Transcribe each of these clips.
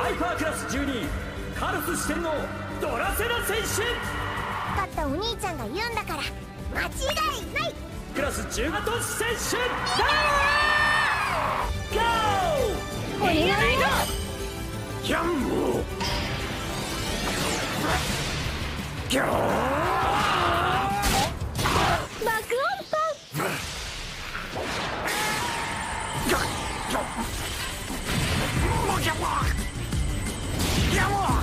ハイパークラス12カルス四天王ドラセナ選手！勝ったお兄ちゃんが言うんだから間違いない！クラス10トシ選手ゴー！お願いだギャンボギャー！爆音パン Siamo!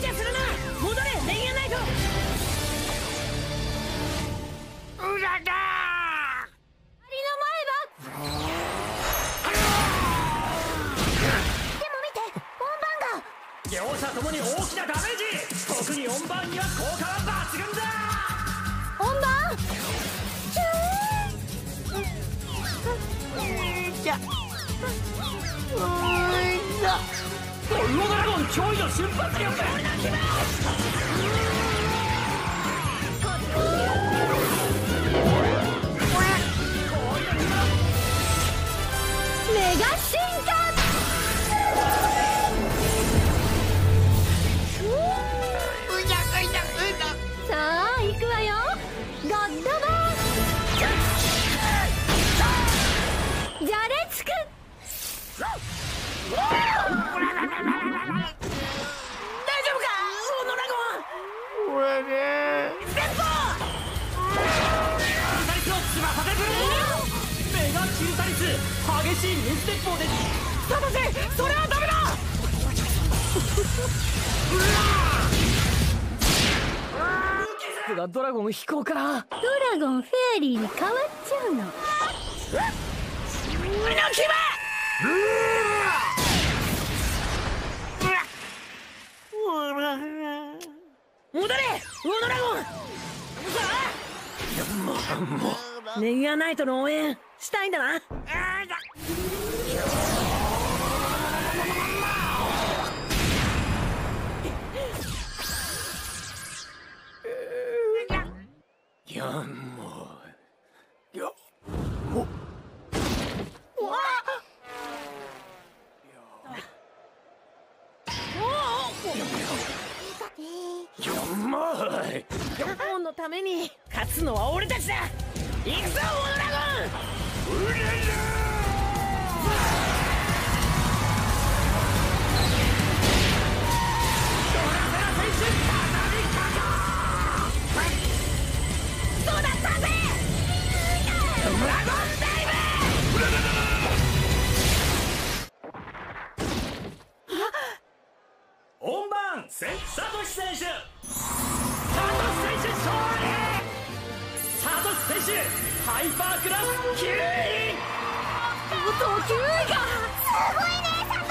無茶するな戻れレイヤーナイト裏だありの前歯でも見て本番が両者ともに大きなダメージ特に音盤には効果は抜群だ本番キューじゃウオドラゴン驚異の瞬発力メガ進化さあ行くわよゴッドバーじゃれつく激しい水鉄砲でサトシそれはダメだ！がドラゴン飛行から。ドラゴンフェアリーに変わっちゃうの。俺の牙戻れ！オノラゴン！ネギアナイトの応援したいんだなギャンモギャギャンモイ王のために勝つのは俺たちだ行くぞオドラゴンサトシ選手。サトシ選手勝利！サトシ選手ハイパークラス9位と9位がすごいねサト